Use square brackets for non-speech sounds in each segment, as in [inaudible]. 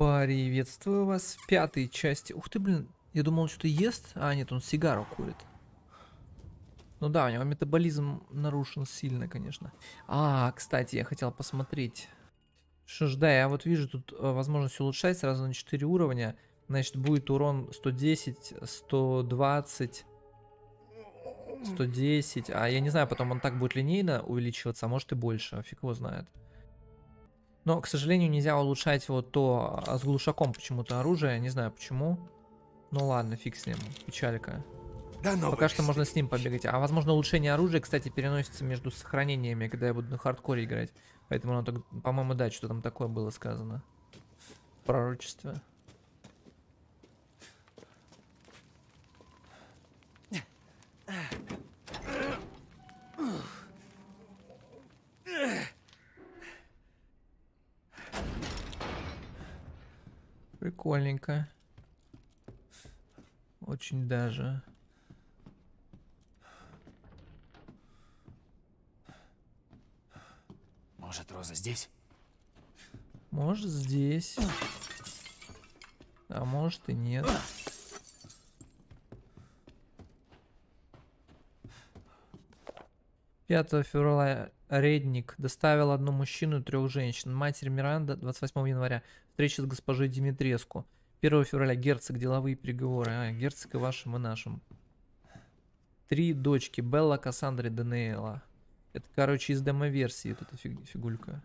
Приветствую вас в пятой части. Ух ты, блин, я думал, он что-то ест. А, нет, он сигару курит. Ну да, у него метаболизм нарушен сильно, конечно. А, кстати, я хотел посмотреть. Что ж, да, я вот вижу тут э, возможность улучшать сразу на 4 уровня. Значит, будет урон 110, 120, 110. А я не знаю, потом он так будет линейно увеличиваться, а может и больше. Фиг его знает. Но, к сожалению, нельзя улучшать вот то а с глушаком почему-то оружие. Не знаю почему. Ну ладно, фиг с ним. Печалька. Пока что можно с ним побегать. А возможно улучшение оружия, кстати, переносится между сохранениями, когда я буду на хардкоре играть. Поэтому оно так, по-моему, да, что там такое было сказано. Пророчество. Прикольненько. Очень даже. Может, Роза здесь? Может, здесь. А может и нет. Пятого февраля Редник доставил одну мужчину и трех женщин. Матерь Миранда 28 января. Встреча с госпожой Димитреску. 1 февраля герцог, деловые переговоры. А, герцог и вашим, и нашим. Три дочки. Белла, Кассандра и Даниэла. Это, короче, из демо-версии вот эта фиг фигулька.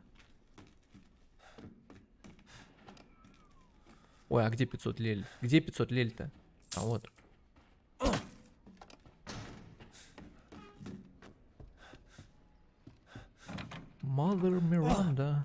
Ой, а где 500 лель? Где 500 лель-то? А вот. Mother Miranda.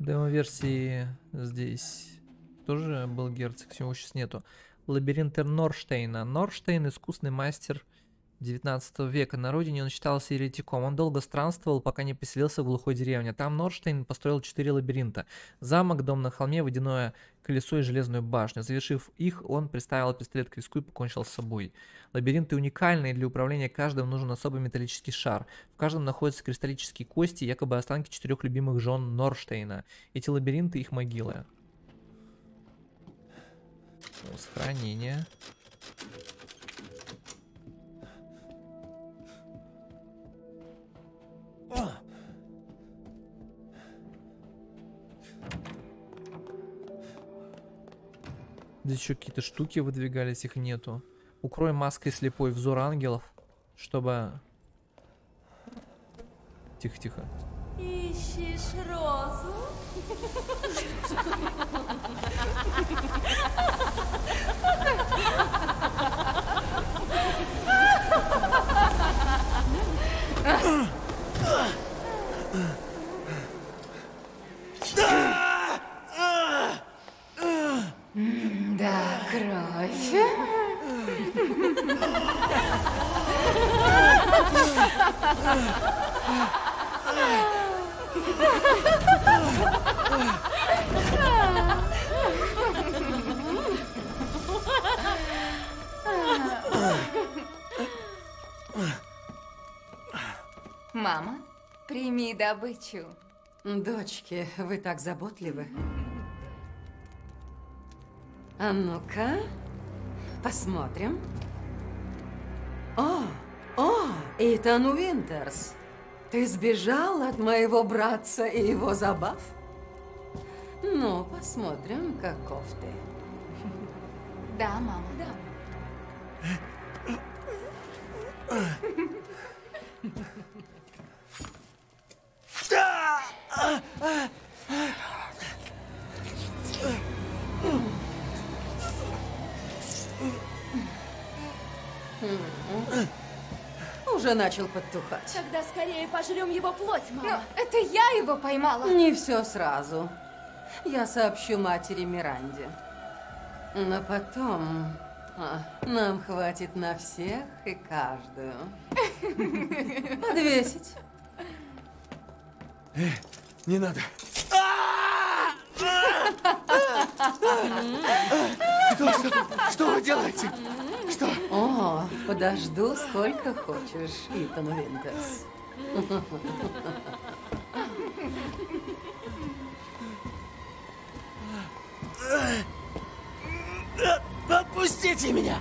Демо-версии здесь тоже был герцог, его сейчас нету. Лабиринты Норштейна. Норштейн – искусный мастер 19 века. На родине он считался еретиком. Он долго странствовал, пока не поселился в глухой деревне. Там Норштейн построил четыре лабиринта. Замок, дом на холме, водяное колесо и железную башню. Завершив их, он приставил пистолет к виску и покончил с собой. Лабиринты уникальные, для управления каждым нужен особый металлический шар. В каждом находятся кристаллические кости, якобы останки четырех любимых жен Норштейна. Эти лабиринты их могилы. Сохранение. Здесь еще какие-то штуки выдвигались, их нету. Укрой маской слепой взор ангелов, чтобы... Тихо-тихо. Ищешь розу? Да, кровь. Мама, прими добычу. Дочки, вы так заботливы. А ну-ка, посмотрим. О, о, Итан Уинтерс. Ты сбежал от моего братца и его забав? Ну, посмотрим, каков ты. Да, мама. Да. Уже начал подтухать. Тогда скорее пожрем его плоть, мама. Но это я его поймала. Не все сразу. Я сообщу матери Миранде. Но потом а, нам хватит на всех и каждую. [laughs] Подвесить. Не надо. Что, что, что вы делаете? Что? О, подожду сколько хочешь, Итан Винтерс. Отпустите меня!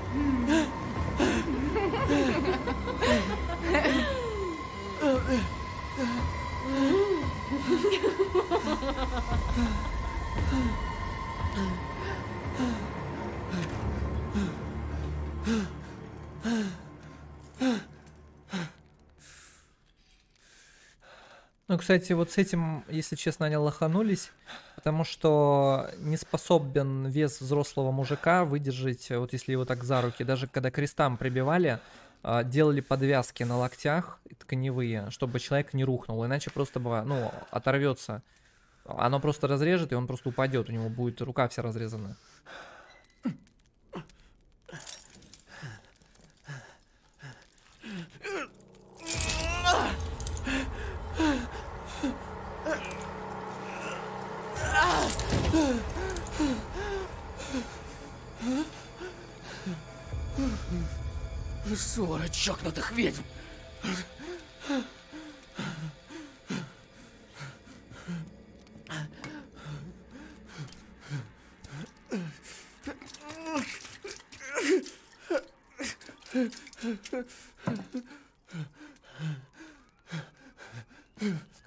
Ну, кстати, вот с этим, если честно, они лоханулись, потому что не способен вес взрослого мужика выдержать, вот если его так за руки, даже когда крестам прибивали, делали подвязки на локтях тканевые, чтобы человек не рухнул, иначе просто, ну, оторвется. Оно просто разрежет, и он просто упадет, у него будет рука вся разрезана. Свора чокнутых ведьм!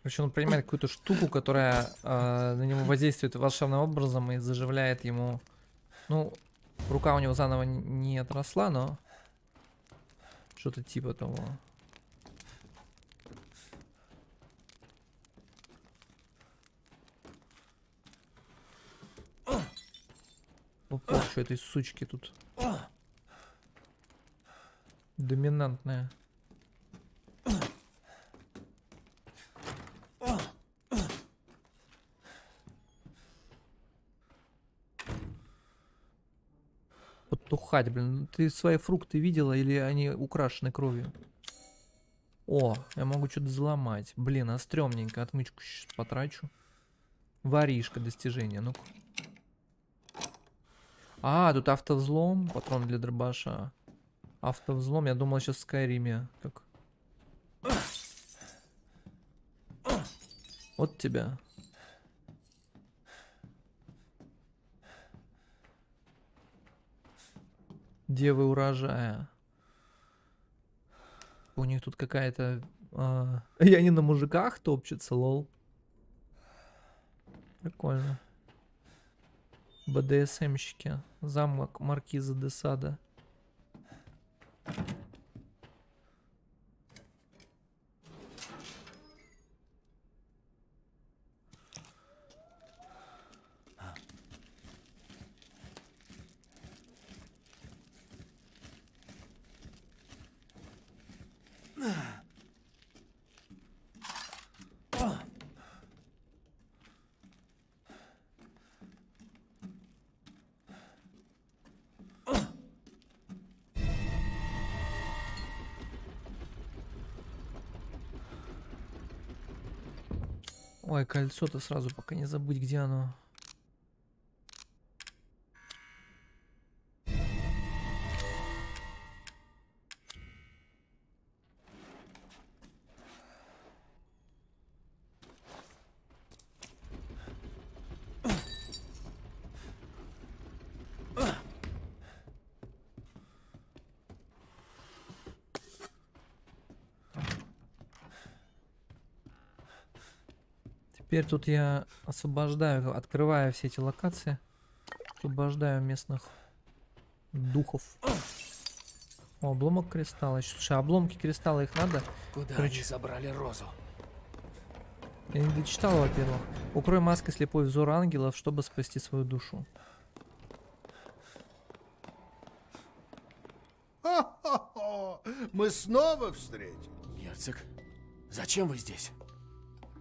Короче, он принимает какую-то штуку, которая э, на него воздействует волшебным образом и заживляет ему. Ну, рука у него заново не отросла, но что-то типа того. Что этой сучки тут? Доминантная. Потухать, блин. Ты свои фрукты видела или они украшены кровью? О, я могу что-то взломать. Блин, а стрёмненько. Отмычку сейчас потрачу. Воришка достижения. Ну-ка. А, тут автовзлом. Патрон для дробаша. Автовзлом. Я думал сейчас в Скайриме. Как... Вот тебя. Девы урожая. У них тут какая-то... А... [laughs] И они на мужиках топчутся, лол. Прикольно. БДСМщики. Замок Маркиза де Сада. Ой, кольцо-то сразу пока не забыть, где оно. Теперь тут я освобождаю, открываю все эти локации. Освобождаю местных духов. О, обломок кристалла. Слушай, обломки кристалла их надо? Куда Короче, они забрали розу? Я не дочитал, во-первых. Укрой маской слепой взор ангелов, чтобы спасти свою душу. Мы снова встретились. Герцог, зачем вы здесь?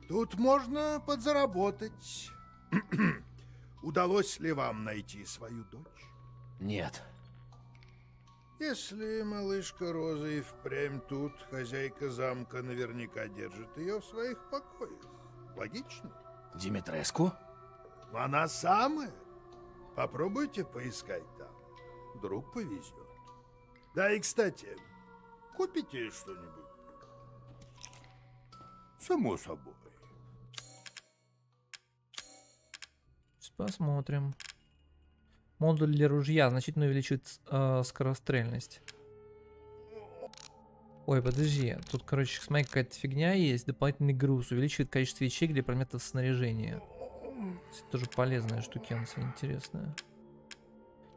Тут можно подзаработать. [clears throat] Удалось ли вам найти свою дочь? Нет. Если малышка Роза и впрямь тут, хозяйка замка наверняка держит ее в своих покоях. Логично? Димитреску? Она самая. Попробуйте поискать там. Вдруг повезет. Да и, кстати, купите что-нибудь. Само собой. Посмотрим. Модуль для ружья значительно увеличивает э, скорострельность. Ой, подожди. Тут, короче, смотри, какая-то фигня есть. Дополнительный груз. Увеличивает количество ячеек для предметов снаряжения. Это тоже полезная штукенция, интересная.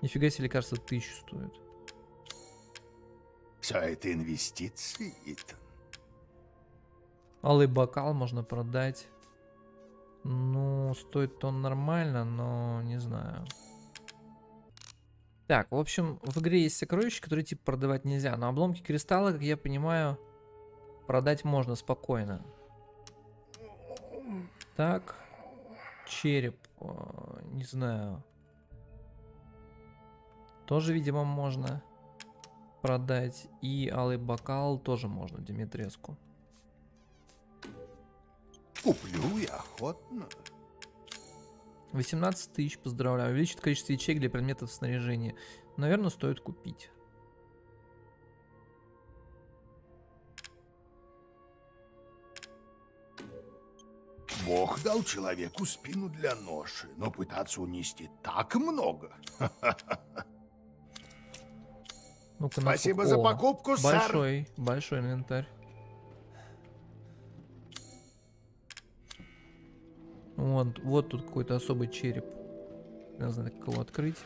Нифига себе лекарство тысячу стоит. Все это инвестиции, Итан. Алый бокал можно продать. Ну, стоит он нормально, но не знаю. Так, в общем, в игре есть сокровища, которые типа продавать нельзя. Но обломки кристалла, как я понимаю, продать можно спокойно. Так, череп, э, не знаю. Тоже, видимо, можно продать. И алый бокал тоже можно, Димитреску. Куплю я охотно. 18 тысяч, поздравляю. Увеличит количество ячеек для предметов снаряжения. Наверное, стоит купить. Бог дал человеку спину для ноши, но пытаться унести так много. Ну-ка, Спасибо насколько- за О, покупку, сэр. Большой, большой инвентарь. Вот, вот тут какой-то особый череп. Не знаю, как его открыть.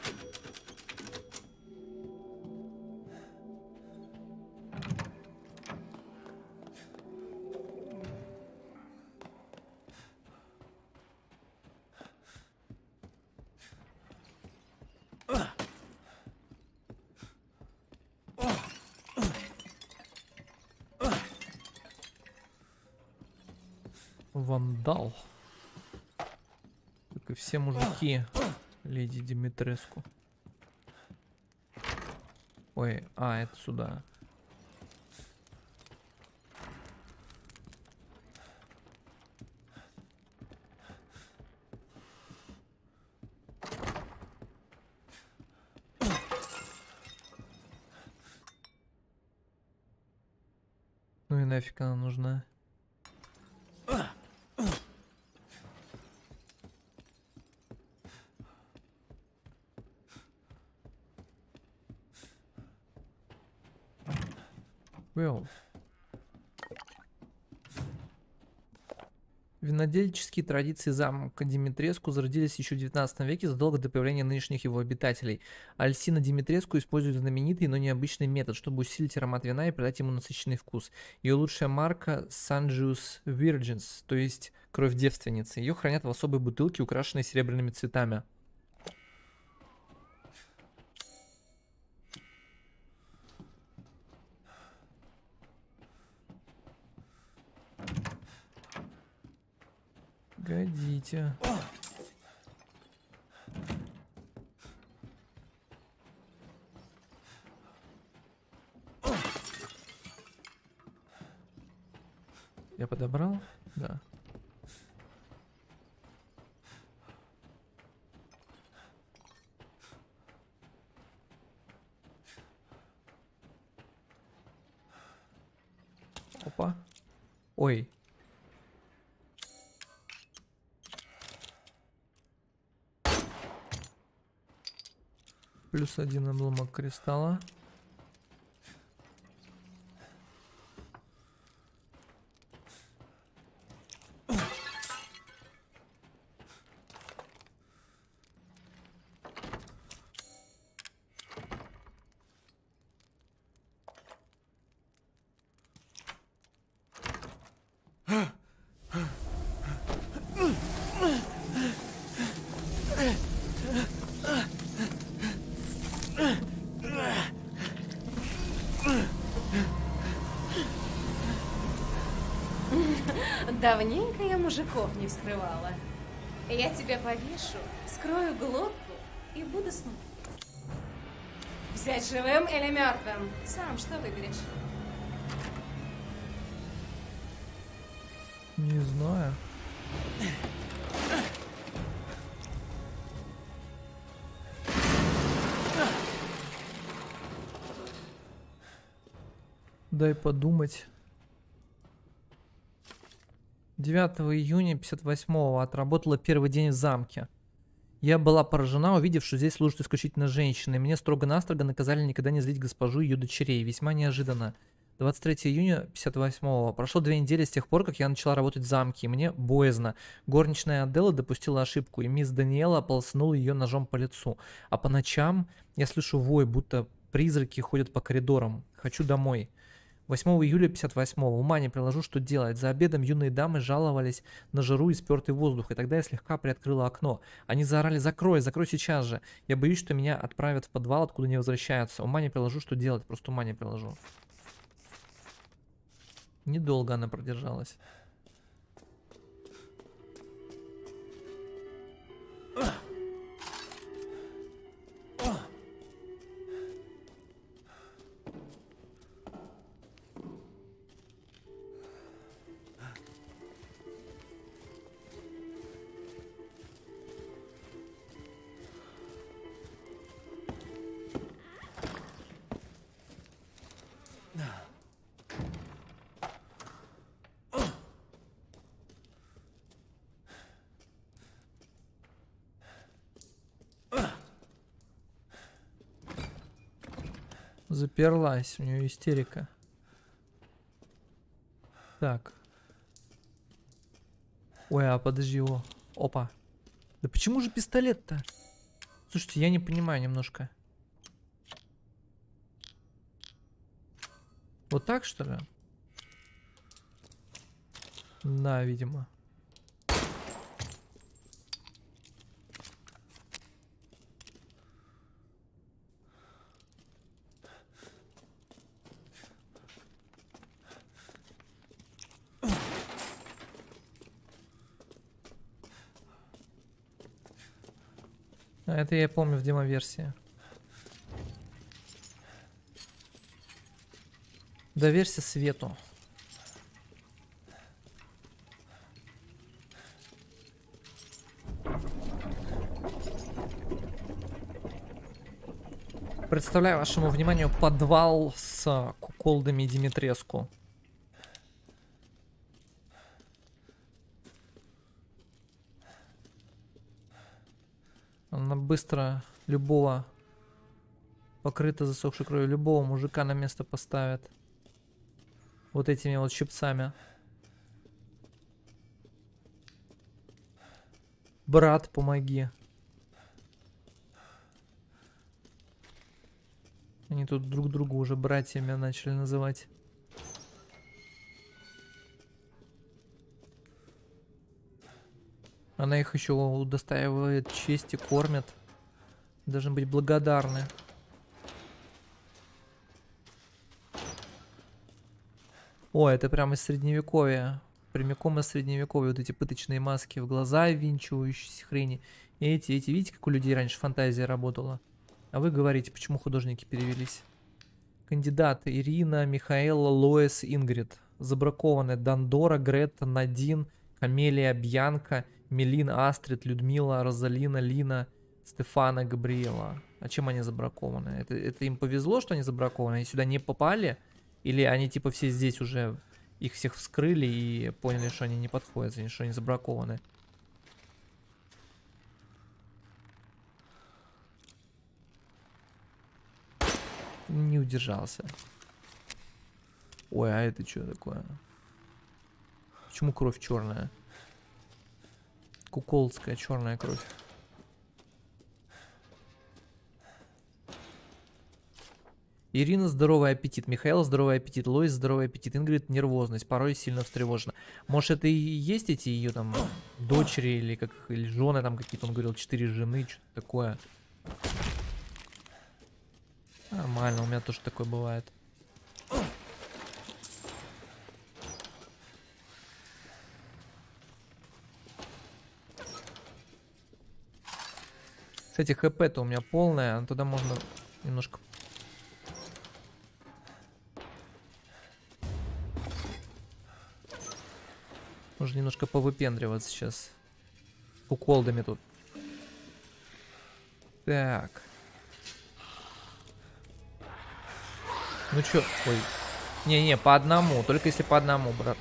Вандал. Все мужики, леди Димитреску. Ой, а, это сюда. Ну и нафиг она нужна? Винодельческие традиции замка Димитреску зародились еще в 19 веке задолго до появления нынешних его обитателей. Альсина Димитреску использует знаменитый, но необычный метод, чтобы усилить аромат вина и придать ему насыщенный вкус. Ее лучшая марка Sanjus Virgins, то есть кровь девственницы. Ее хранят в особой бутылке, украшенной серебряными цветами. Годите. Я подобрал? Да. Опа. Ой, Плюс один обломок кристалла. Давненько я мужиков не вскрывала. Я тебя повешу, скрою глотку и буду смотреть. Взять живым или мертвым? Сам что выберешь? Не знаю. Дай подумать. 9 июня 58 отработала первый день в замке. Я была поражена, увидев, что здесь служат исключительно женщины, мне строго-настрого наказали никогда не злить госпожу и ее дочерей. Весьма неожиданно. 23 июня 58-го. Прошло две недели с тех пор, как я начала работать в замке, и мне боязно. Горничная Аделла допустила ошибку, и мисс Даниэла полоснула ее ножом по лицу. А по ночам я слышу вой, будто призраки ходят по коридорам. Хочу домой. 8 июля 58-го. Ума не приложу, что делать. За обедом юные дамы жаловались на жару и спертый воздух, и тогда я слегка приоткрыла окно. Они заорали «Закрой, закрой сейчас же!» Я боюсь, что меня отправят в подвал, откуда не возвращаются. Ума не приложу, что делать, просто ума не приложу. Недолго она продержалась. Заперлась, у нее истерика. Так. Ой, а подожди, о. Опа. Да почему же пистолет-то? Слушайте, я не понимаю немножко. Вот так, что ли? Да, видимо. Это я помню в демо-версии. Доверься свету. Представляю вашему вниманию подвал с куколдами Димитреску. Она быстро любого покрыта засохшей кровью, любого мужика на место поставит. Вот этими вот щипцами. Брат, помоги. Они тут друг друга уже братьями начали называть. Она их еще удостаивает чести, кормит. Должны быть благодарны. О, это прямо из средневековья. Прямиком из средневековья. Вот эти пыточные маски в глаза винчивающиеся хрени. И эти, эти, видите, как у людей раньше фантазия работала? А вы говорите, почему художники перевелись? Кандидаты Ирина, Михаэла, Лоэс, Ингрид. Забракованные Дандора, Грета, Надин, Камелия, Бьянка, Мелина, Астрид, Людмила, Розалина, Лина, Стефана, Габриэла. А чем они забракованы? Это, это им повезло, что они забракованы? Они сюда не попали? Или они типа все здесь уже их всех вскрыли и поняли, что они не подходят, что они забракованы? Не удержался. Ой, а это что такое? Почему кровь черная? Куколдская черная кровь. Ирина здоровый аппетит, Михаил здоровый аппетит, Лоис здоровый аппетит, Ингрид нервозность, порой сильно встревожена. Может это и есть эти ее там дочери или как или жены там какие-то, он говорил, четыре жены, что-то такое. Нормально, у меня тоже такое бывает. Кстати, хп-то у меня полная, туда можно немножко Нужно немножко повыпендриваться сейчас. С куколдами тут. Так. Ну чё? Ой. Не-не, по одному. Только если по одному, брат.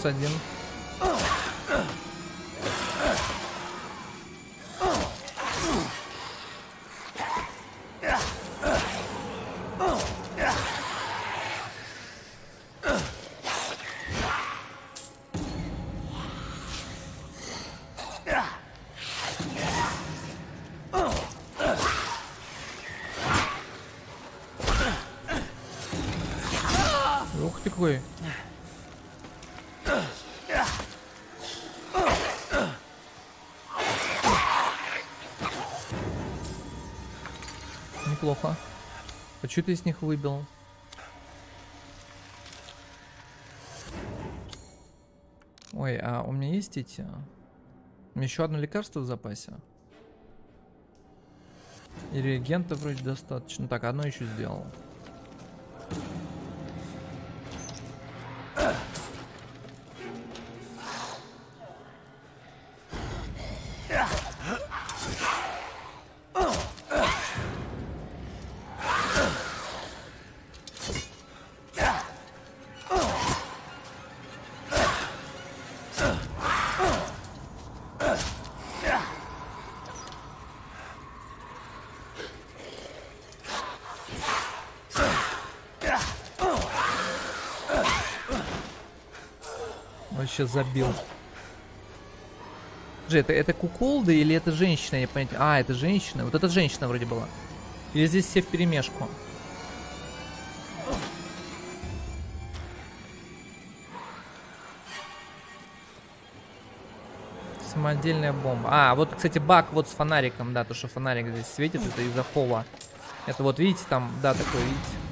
21. Что ты из них выбил? Ой, а у меня есть эти? У меня еще одно лекарство в запасе. И реагента вроде достаточно. Так, одно еще сделал. Вообще забил. Же, это, это куколда или это женщина? Я понять. А, это женщина. Вот эта женщина вроде была. Или здесь все в перемешку. Самодельная бомба. А, вот, кстати, баг вот с фонариком, да, то, что фонарик здесь светит, это из-за хола. Это вот, видите, там, да, такой, видите.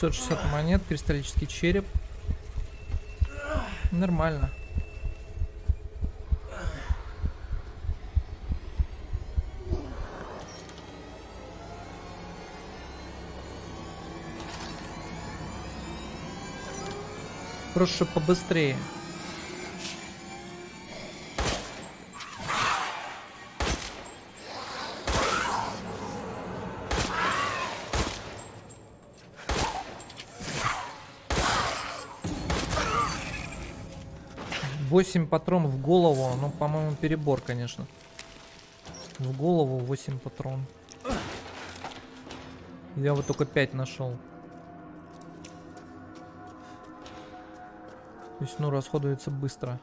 660 монет, кристаллический череп. Нормально. Просто побыстрее. Восемь патронов в голову, ну, по-моему, перебор, конечно. В голову 8 патрон. Я вот только 5 нашел. То есть, ну, расходуется быстро.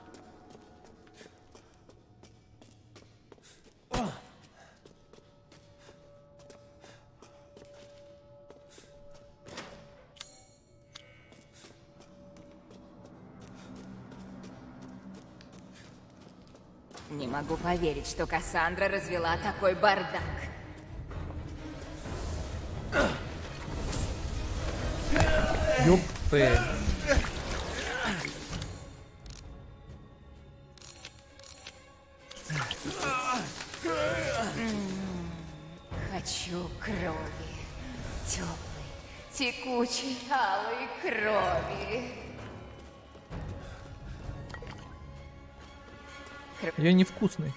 Могу поверить, что Кассандра развела такой бардак. Ёпты. Хочу крови. Теплой, текучей, алой крови. Я невкусный.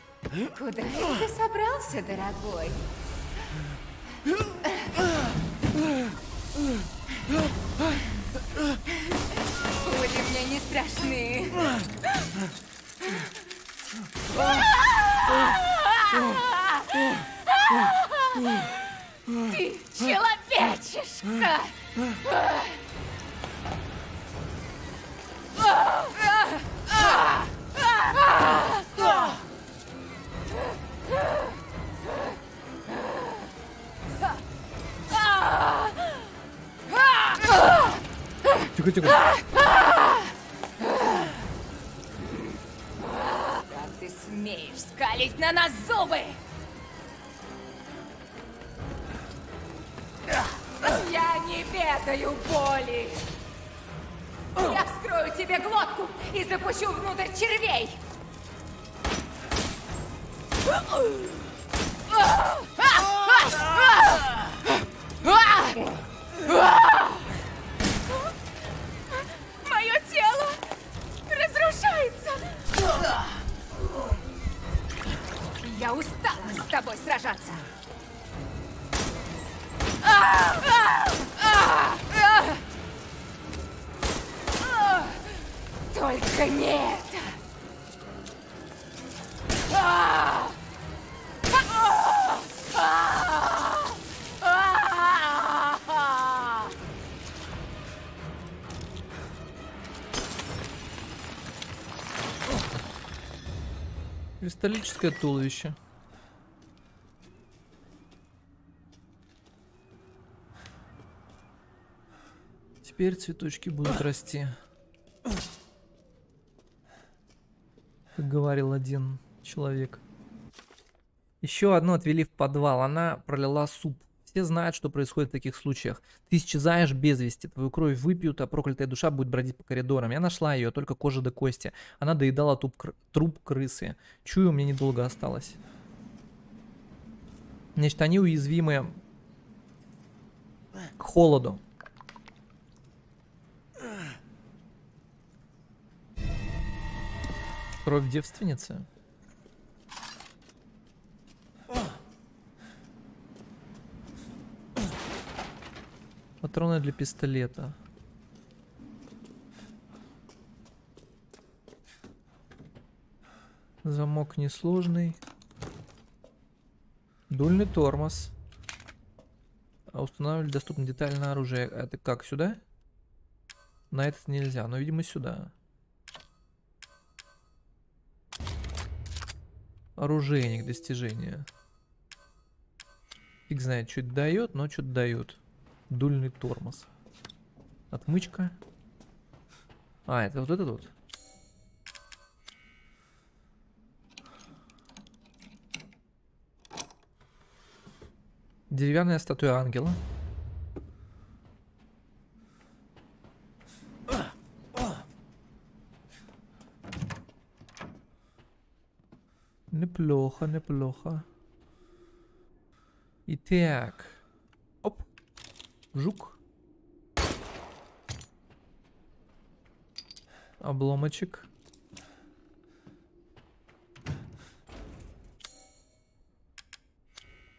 Куда ты собрался, дорогой? Кристаллическое туловище. Теперь цветочки будут расти. Как говорил один человек. Еще одну отвели в подвал. Она пролила суп. Все знают, что происходит в таких случаях. Ты исчезаешь без вести, твою кровь выпьют, а проклятая душа будет бродить по коридорам. Я нашла ее, только кожа до кости. Она доедала труп, кр- труп крысы. Чую, мне недолго осталось. Значит, они уязвимы к холоду. Кровь девственницы? Патроны для пистолета. Замок несложный. Дульный тормоз. А устанавливать доступно детальное оружие. А Это как, сюда? На этот нельзя, но, видимо, сюда. Оружейник достижения. Фиг знает, что это дает, но что-то дает. Дульный тормоз. Отмычка. А, это вот этот вот. Деревянная статуя ангела. Неплохо, неплохо. Итак. Жук. Обломочек.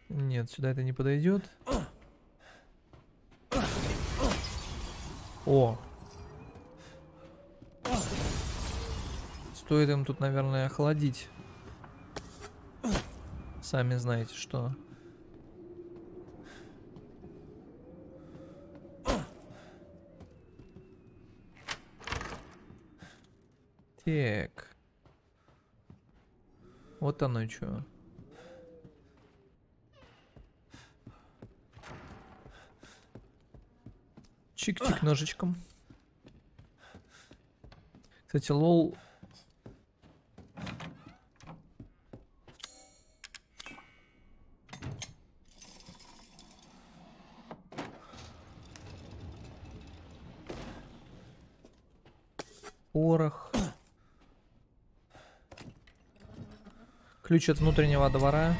Нет, сюда это не подойдет. О! Стоит им тут, наверное, охладить. Сами знаете, что. Так. Вот оно что. Чик-чик ножичком. Кстати, лол... Ключ от внутреннего двора.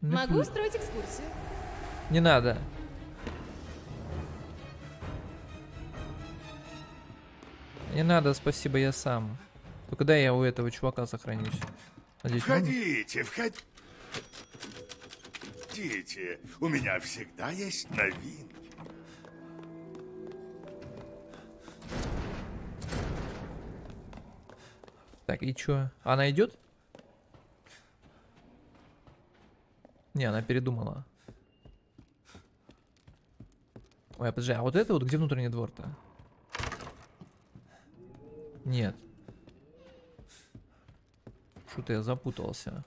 Могу устроить экскурсию. Не надо. Не надо, спасибо, я сам. Только дай я у этого чувака сохранюсь. Надеюсь, он- Входите, Входите, у меня всегда есть новинки. Так, и чё? Она идет? Не, она передумала. Ой, подожди, а вот это вот где внутренний двор-то? Нет. Что-то я запутался.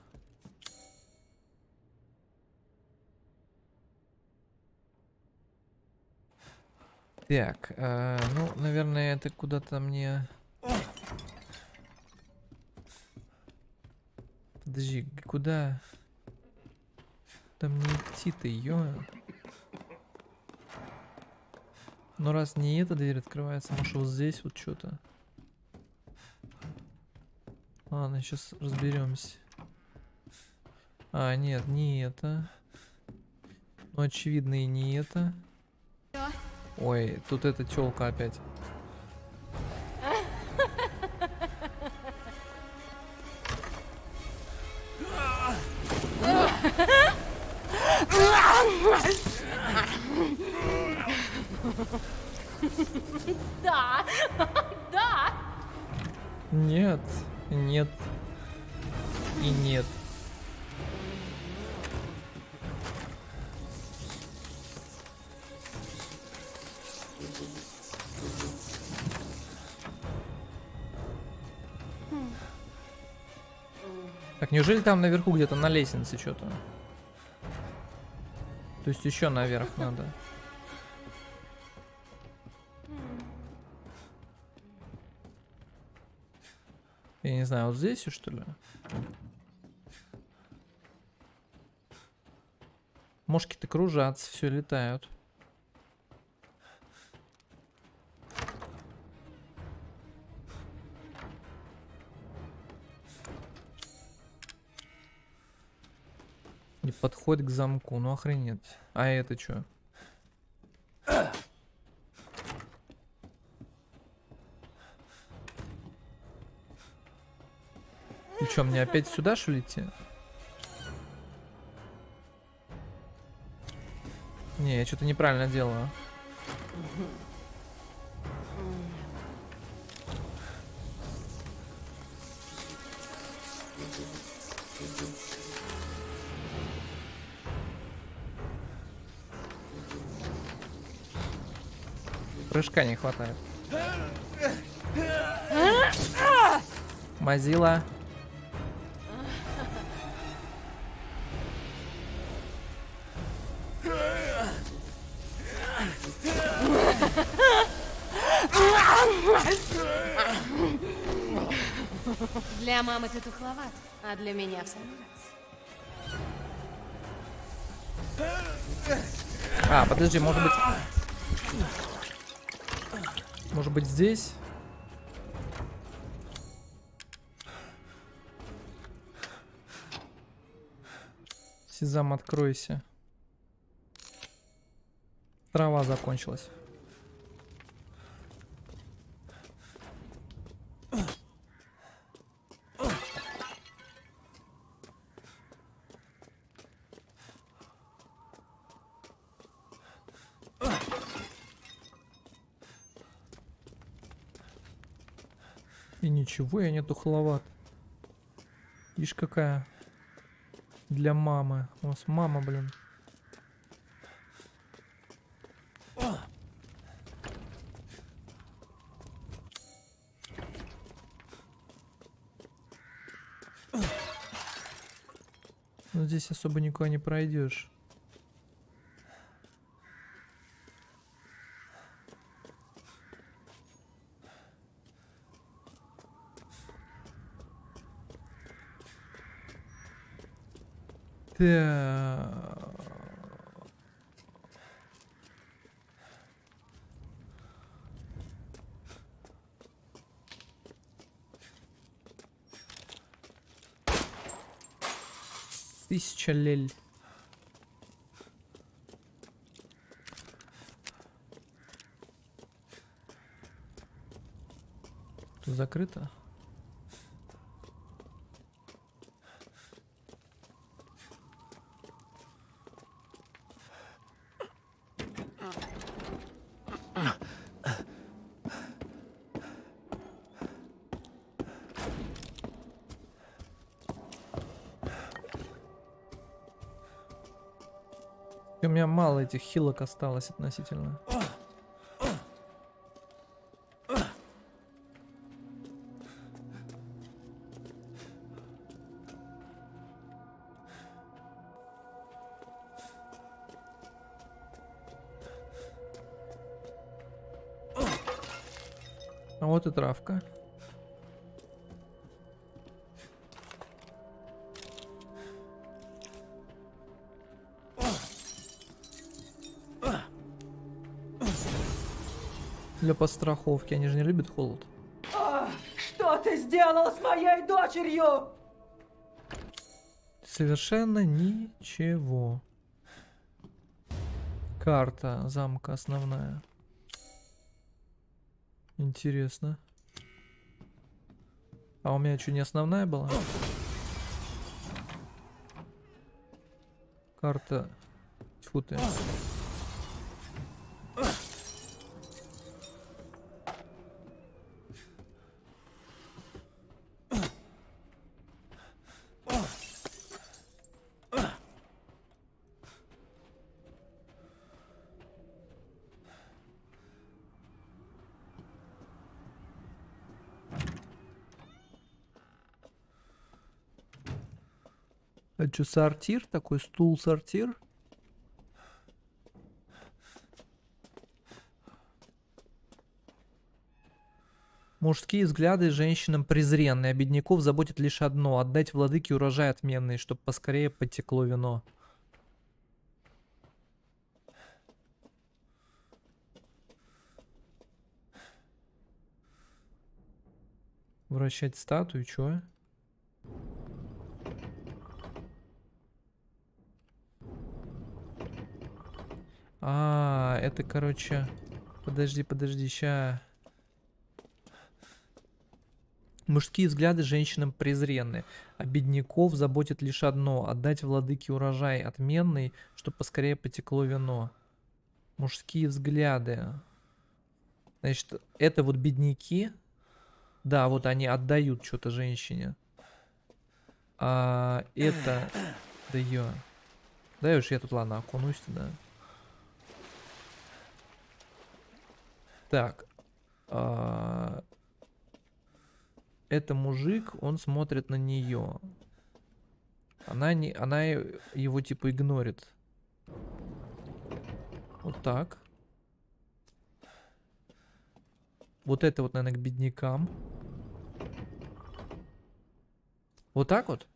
Так, э, ну, наверное, это куда-то мне... Подожди, куда? Куда мне идти-то, ё? Ну раз не эта дверь открывается, может вот здесь вот что-то. Ладно, сейчас разберемся. А, нет, не это. Ну, очевидно, и не это. Ой, тут эта челка опять. Неужели там наверху где-то на лестнице что-то? То есть еще наверх надо. Я не знаю, вот здесь что ли? Мошки-то кружатся, все летают. Не подходит к замку, ну охренеть. А это что? И что, мне опять сюда что идти? Не, я что-то неправильно делаю. Прыжка не хватает. Мазила. Для мамы ты тухловат, а для меня в самый раз. А, подожди, может быть... Может быть здесь? Сезам, откройся. Трава закончилась. И ничего, я не тухловат. Ишь какая. Для мамы. У нас мама, блин. Но здесь особо никуда не пройдешь. Так. Тысяча лель. Тут закрыто? Этих хилок осталось относительно. А вот и травка. Для подстраховки, они же не любят холод. Что ты сделал с моей дочерью? Совершенно ничего. Карта замка основная. Интересно. А у меня что, не основная была? Карта... Тьфу ты. А что, сортир? Такой стул-сортир? Мужские взгляды женщинам презренные, а бедняков заботит лишь одно — отдать владыке урожай отменный, чтоб поскорее потекло вино. Вращать статую, чё? А, это, короче... Подожди, подожди, ща... Мужские взгляды женщинам презренны, а бедняков заботит лишь одно — отдать владыке урожай отменный, чтоб поскорее потекло вино. Мужские взгляды. Значит, это вот бедняки. Да, вот они отдают что-то женщине. А это... Да ё. Да уж я тут, ладно, окунусь туда. Так. а, Это мужик, он смотрит на нее. Она не, она его типа игнорит. Вот так. Вот это вот, наверное, к беднякам. Вот так вот?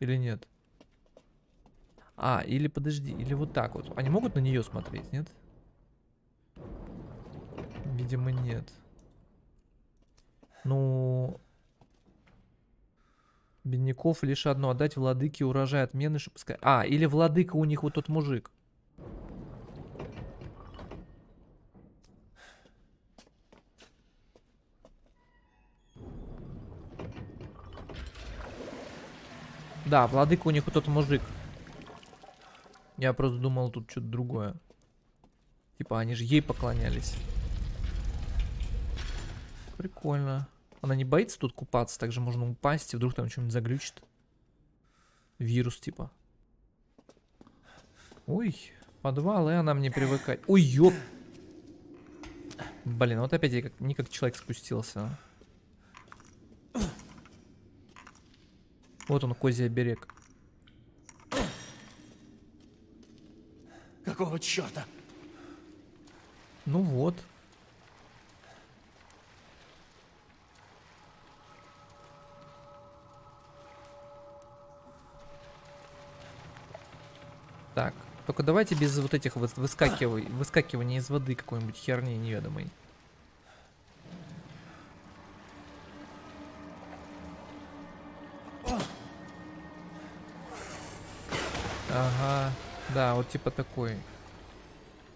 Или нет? А, или подожди, или вот так вот. Они могут на нее смотреть, нет? Видимо, нет. Ну... Бедняков лишь одно. Отдать владыке урожай отмены, чтобы сказать... А, или владыка у них вот тот мужик. Да, владыка у них вот тот мужик. Я просто думал, тут что-то другое. Типа, они же ей поклонялись. Прикольно. Она не боится тут купаться, также можно упасть, и вдруг там что-нибудь заглючит. Вирус, типа. Ой, подвал, и она мне привыкает. Ой, ёп. Блин, вот опять я как, не как человек спустился. Вот он, козий оберег. Какого черта? Ну вот. Только давайте без вот этих вот выскакивай, выскакивания из воды какой-нибудь херни неведомой. Ага, да, вот типа такой.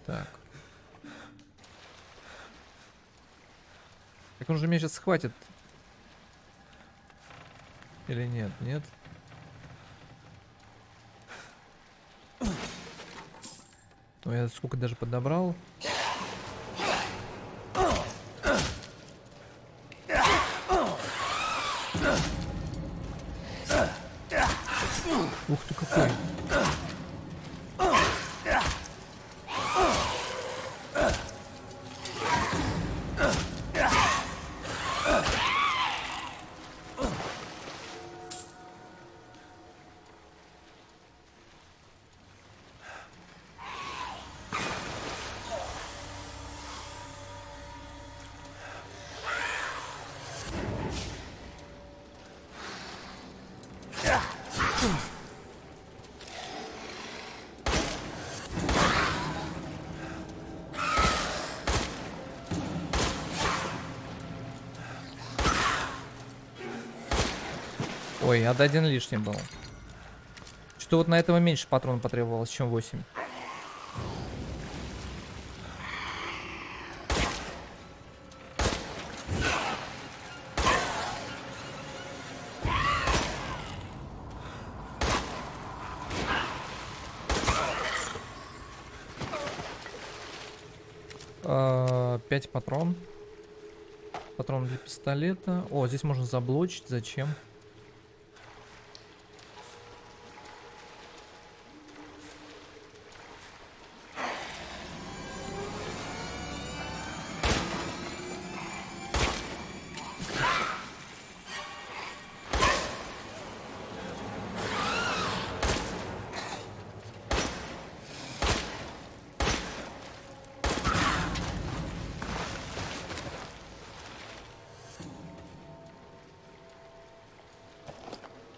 Так. Так он же меня сейчас схватит. Или нет? Нет? Ой, я сколько даже подобрал. Ой, ад один лишний был. Что вот на этого меньше патрон потребовалось, чем 8. А, Пять патрон. Патрон для пистолета. О, здесь можно заблочить. Зачем?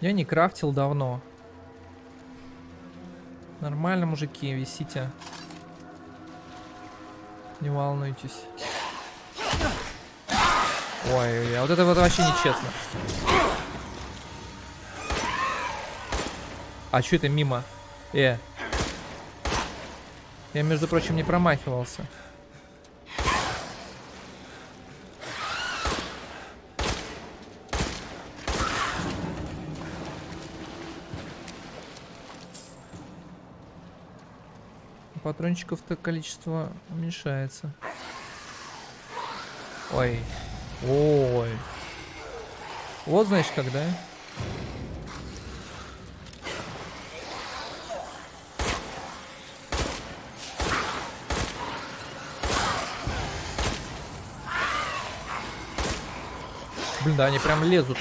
Я не крафтил давно. Нормально, мужики, висите. Не волнуйтесь. Ой, а вот это вот вообще нечестно. А что это мимо? Э. Я, между прочим, не промахивался. Патрончиков-то количество уменьшается. Ой. Ой. Вот знаешь когда. Блин, да, они прям лезут.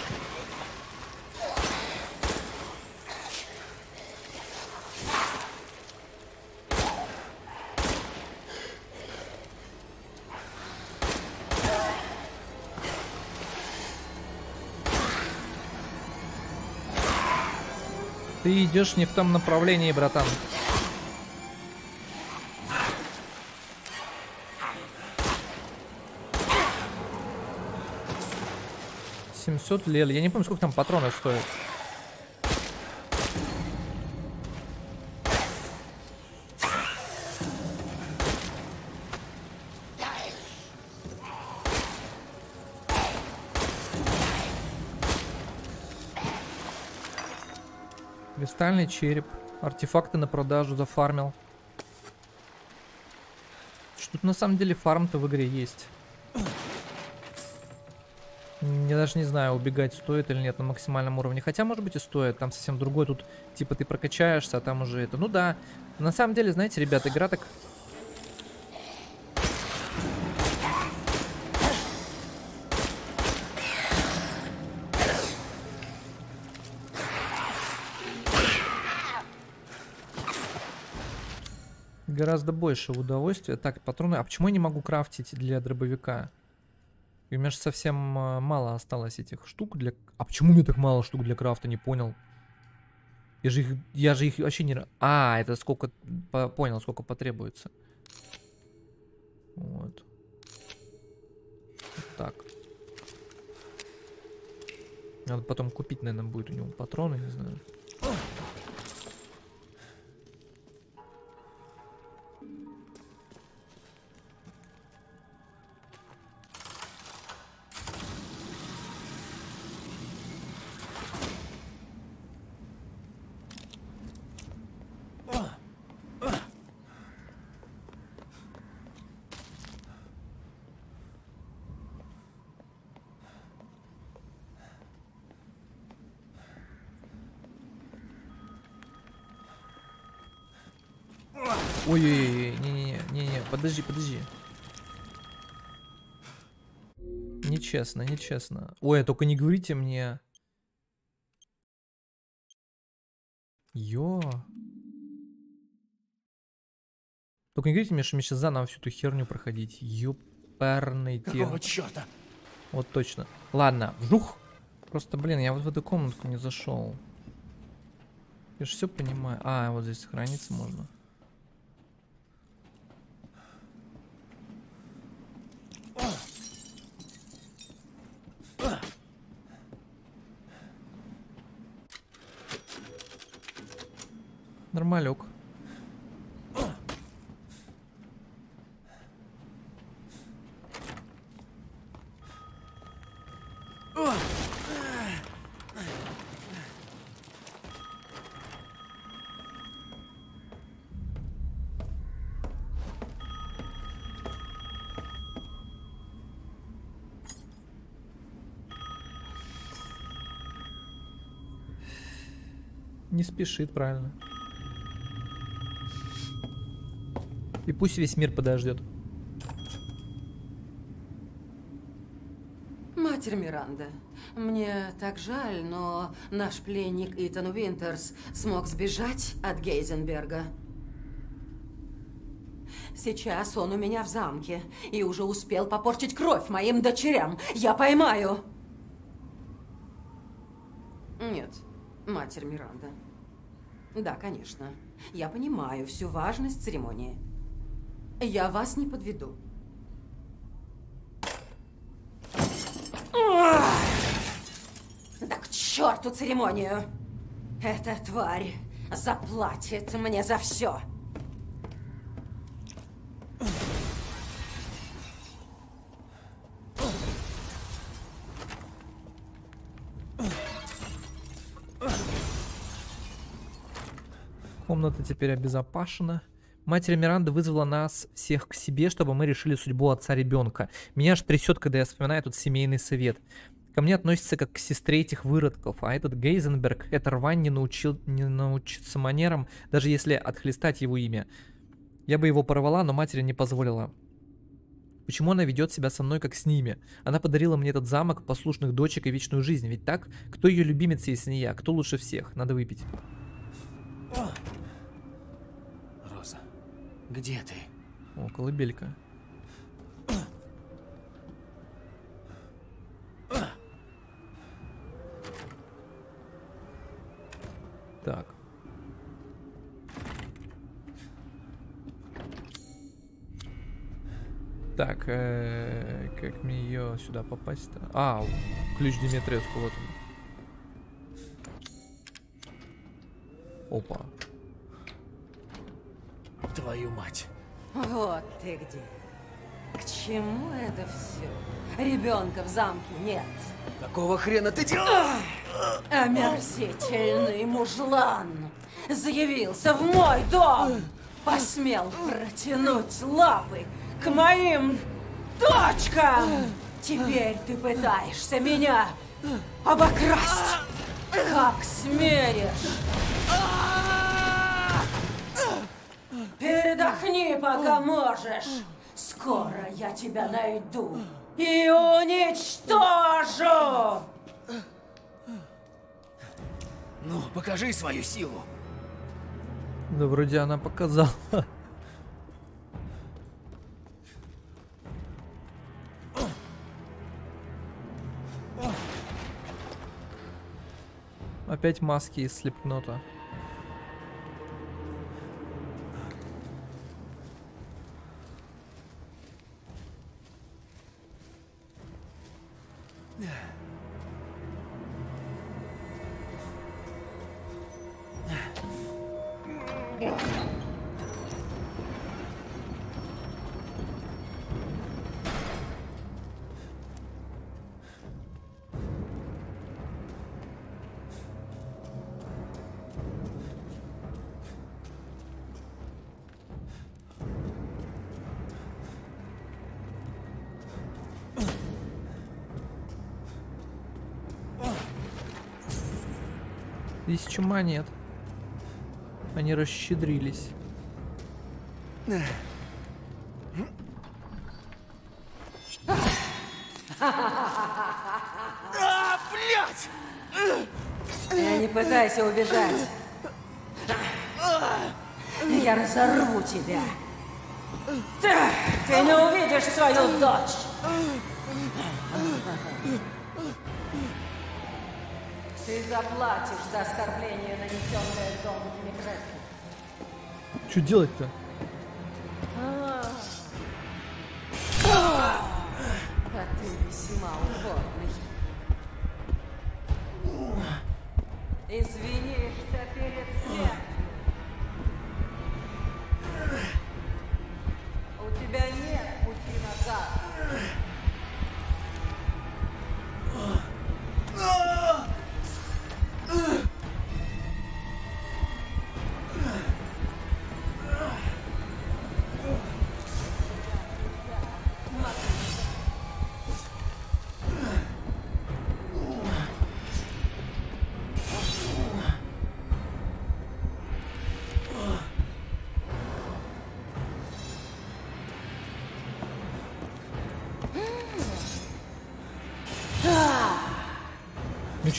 Ты идешь не в том направлении, братан. Семьсот лел. Я не помню, сколько там патроны стоят. Кристальный череп. Артефакты на продажу зафармил. Что тут на самом деле фарм-то в игре есть. Я даже не знаю, убегать стоит или нет на максимальном уровне. Хотя, может быть, и стоит. Там совсем другой. Тут, типа, ты прокачаешься, а там уже это... Ну да. На самом деле, знаете, ребят, игра так... Гораздо больше удовольствия. Так, патроны. А почему я не могу крафтить для дробовика? И у меня же совсем э, мало осталось этих штук для... А почему меня так мало штук для крафта, не понял. Я же их, я же их вообще не... А, это сколько... по- Понял, сколько потребуется. Вот так. Надо потом купить, наверное, будет у него патроны, не знаю. Подожди, подожди. Нечестно, нечестно. Ой, а только не говорите мне. Йо. Только не говорите мне, что мне сейчас заново всю эту херню проходить. Ёперный тем. Какого черта? Вот точно. Ладно, вжух. Просто, блин, я вот в эту комнатку не зашел. Я же все понимаю. А, вот здесь сохраниться можно. Нормалек. Не спешит, правильно. И пусть весь мир подождет. Матерь Миранда, мне так жаль, но наш пленник Итан Уинтерс смог сбежать от Гейзенберга. Сейчас он у меня в замке и уже успел попортить кровь моим дочерям. Я поймаю. Нет, Матерь Миранда. Да, конечно. Я понимаю всю важность церемонии. Я вас не подведу. Да к черту церемонию! Эта тварь заплатит мне за все. Комната теперь обезопасена. Матерь Миранда вызвала нас всех к себе, чтобы мы решили судьбу отца ребенка. Меня аж трясет, когда я вспоминаю этот семейный совет. Ко мне относится как к сестре этих выродков, а этот Гейзенберг, эта рвань не, научил, не научится манерам, даже если отхлестать его имя. Я бы его порвала, но матери не позволила. Почему она ведет себя со мной как с ними? Она подарила мне этот замок, послушных дочек и вечную жизнь. Ведь так? Кто ее любимец, если не я? Кто лучше всех? Надо выпить. Где ты? О, колыбелька. Так. Так, э -э как мне ее сюда попасть-то? А, ключ Диметреску, вот он. Опа. Вот ты где. К чему это все? Ребенка в замке нет. Какого хрена ты делаешь? Омерзительный мужлан заявился в мой дом. Посмел протянуть лапы к моим дочкам. Теперь ты пытаешься меня обокрасть. Как смеешь? Передохни, пока можешь. Скоро я тебя найду и уничтожу. Ну, покажи свою силу. Да вроде она показала. Опять маски из слепнота. Тысяча монет. Они расщедрились. А, блядь! Я не пытайся убежать. Я разорву тебя. Ты, ты не увидишь свою дочь. Ты заплатишь за оскорбление, нанесенное дому Димитрески. Что делать-то?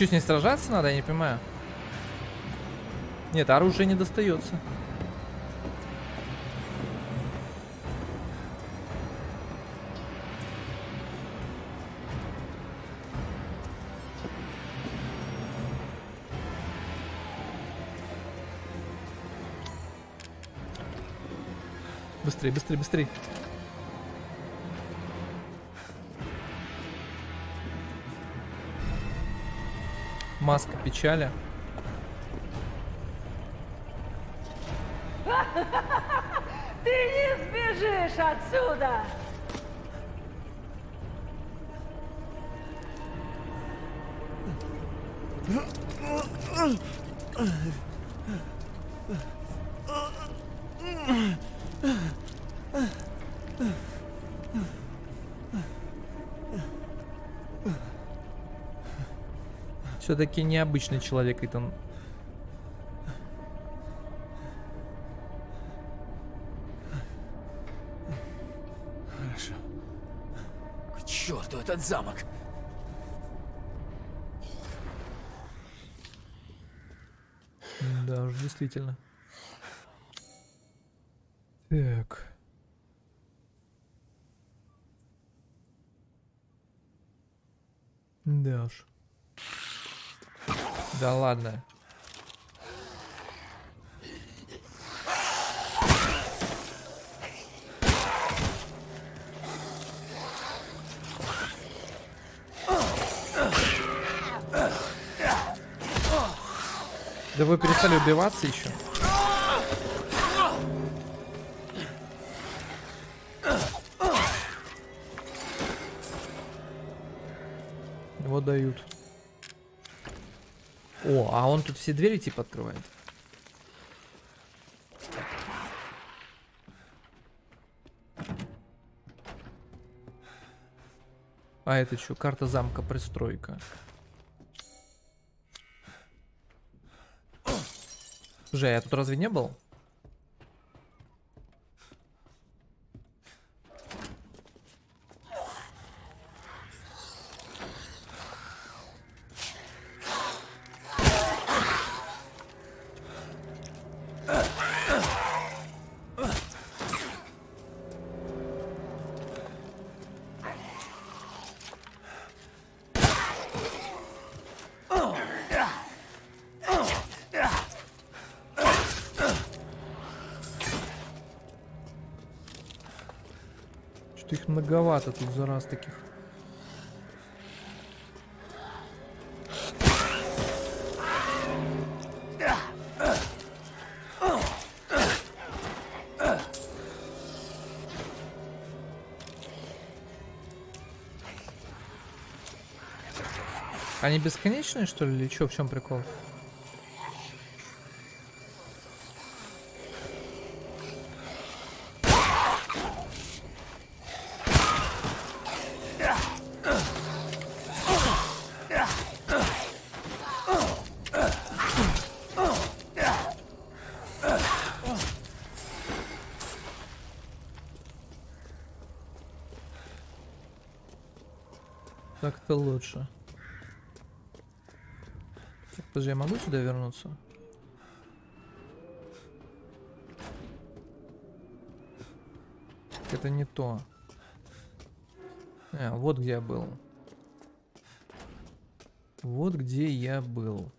Что, с ней сражаться надо, я не понимаю. Нет, оружие не достается. Быстрей, быстрей, быстрей. Маска печали. [laughs] Ты не сбежишь отсюда! Все-таки необычный человек, Итан. Хорошо. К черту этот замок! Да уж, действительно. Так. Да ладно. Да вы перестали убиваться еще? Вот дают. О, а он тут все двери типа открывает. А это что? Карта замка, пристройка. А я тут разве не был? Тут за раз таких. Они бесконечные, что ли, или что? В чем прикол? Лучше. Так, подожди, я могу сюда вернуться? Это не то. А, вот где я был. Вот где я был.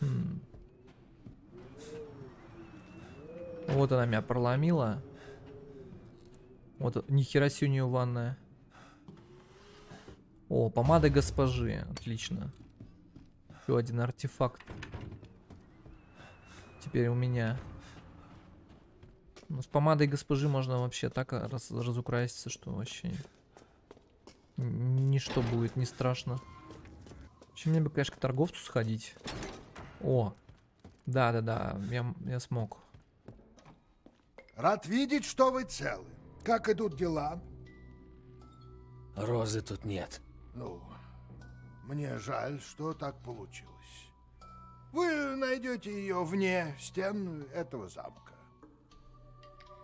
Хм. Вот она меня проломила. Вот, нихера себе у нее ванная. О, помада госпожи. Отлично. Еще один артефакт. Теперь у меня. Ну, с помадой госпожи можно вообще так а, раз, разукраситься, что вообще ничто будет, не страшно. Чем мне бы, конечно, к торговцу сходить. О, да-да-да, я, я смог. Рад видеть, что вы целы. Как идут дела? Розы тут нет. Ну, мне жаль, что так получилось. Вы найдете ее вне стен этого замка.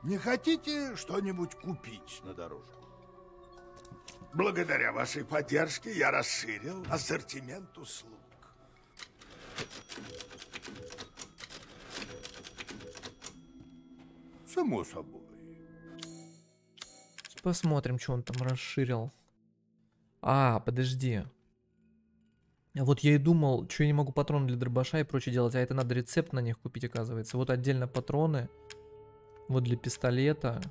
Не хотите что-нибудь купить на дорожку? Благодаря вашей поддержке я расширил ассортимент услуг. Само собой. Посмотрим, что он там расширил. А, подожди. Вот я и думал, что я не могу патроны для дробаша и прочее делать, а это надо рецепт на них купить, оказывается. Вот отдельно патроны. Вот для пистолета.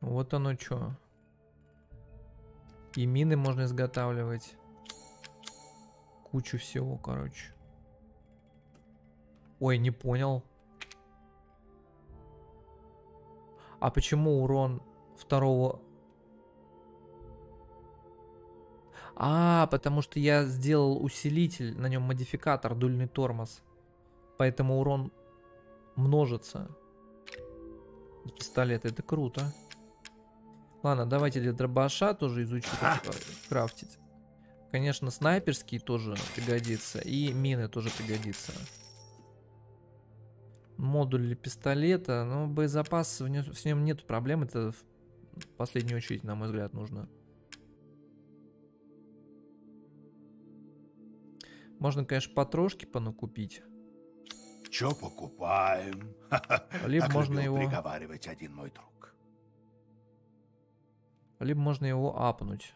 Вот оно что. И мины можно изготавливать. Кучу всего, короче. Ой, не понял. А почему урон второго... А, потому что я сделал усилитель, на нем модификатор, дульный тормоз. Поэтому урон множится. Пистолет, это круто. Ладно, давайте для дробаша тоже изучить, как э, крафтить. Конечно, снайперский тоже пригодится. И мины тоже пригодится. Модуль пистолета. Ну, боезапас, в нем, с ним нет проблем. Это в последнюю очередь, на мой взгляд, нужно. Можно, конечно, потрошки понакупить. Че покупаем? [laughs] Либо Так можно его... приговаривать один мой друг. Либо можно его апнуть.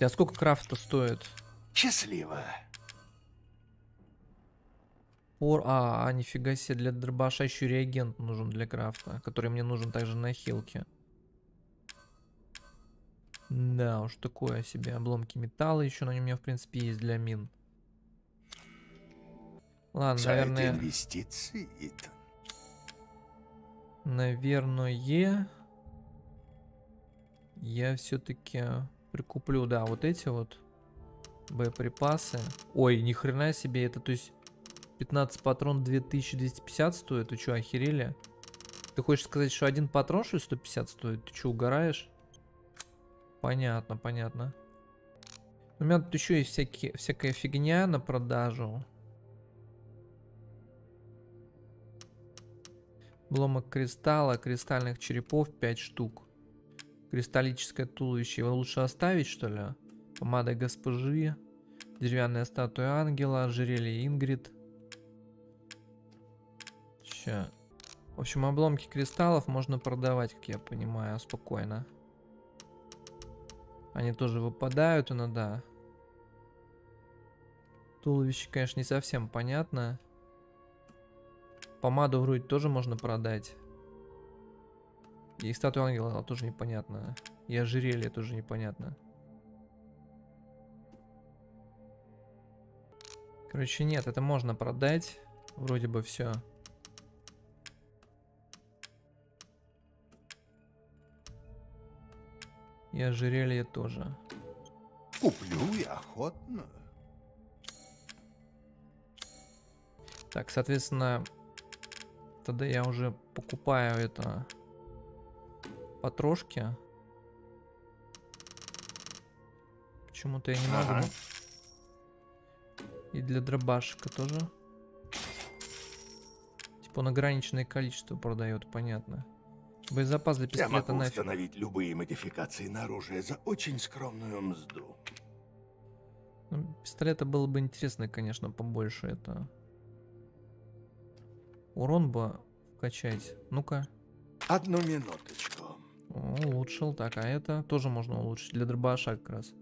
А сколько крафта стоит? Счастливо. Топор. А, а, нифига себе, для дробаша еще реагент нужен для крафта, который мне нужен также на хилке. Да, уж такое себе. Обломки металла еще, но они у меня, в принципе, есть для мин. Ладно, эти наверное, инвестиции, Итан. наверное, я все-таки прикуплю, да, вот эти вот боеприпасы. Ой, ни хрена себе, это то есть 15 патрон 2250 стоит? Ты что, охерели? Ты хочешь сказать, что один патрон, что ли, 150 стоит? Ты что, угораешь? Понятно, понятно. У меня тут еще есть всякие, всякая фигня на продажу. Обломок кристалла, кристальных черепов 5 штук. Кристаллическое туловище. Его лучше оставить, что ли? Помада госпожи. Деревянная статуя ангела. Ожерелье Ингрид. Ща. В общем, обломки кристаллов можно продавать, как я понимаю, спокойно. Они тоже выпадают иногда. Туловище, конечно, не совсем понятно. Помаду вроде тоже можно продать. И статую ангела тоже непонятно. И ожерелье тоже непонятно. Короче, нет, это можно продать. Вроде бы все. И ожерелье тоже. Куплю и охотно. Так, соответственно, тогда я уже покупаю это потрошки. Почему-то я не могу. Ага. И для дробашика тоже. Типа он ограниченное количество продает, понятно. Боезапас для Я пистолета могу нафиг. установить любые модификации на оружие за очень скромную мзду. Ну, пистолета было бы интересно, конечно, побольше это. Урон бы вкачать. Ну-ка. Одну минуточку. О, улучшил. Так, а это тоже можно улучшить для дробаша как раз.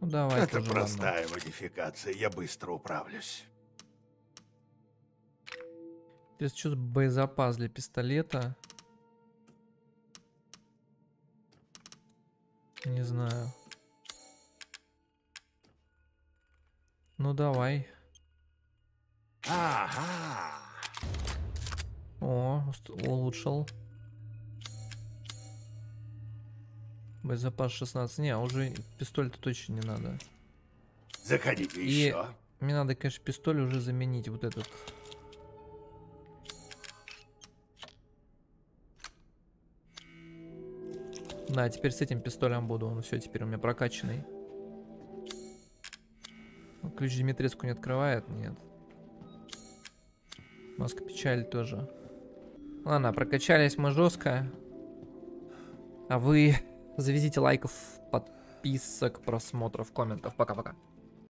Ну давай. Это тоже, ладно. простая модификация, я быстро управлюсь. Интересно, что за боезапас для пистолета? Не знаю. Ну давай. Ага. О, улучшил. Боезапас 16. Не, уже пистоль-то точно не надо. Заходите И- еще. Мне надо, конечно, пистоль уже заменить вот этот. Да, теперь с этим пистолем буду. Он все теперь у меня прокачанный. Ну, Ключ Димитреску не открывает? Нет. Маска печали тоже. Ладно, прокачались мы жестко. А вы [laughs] завезите лайков, подписок, просмотров, комментов. Пока-пока.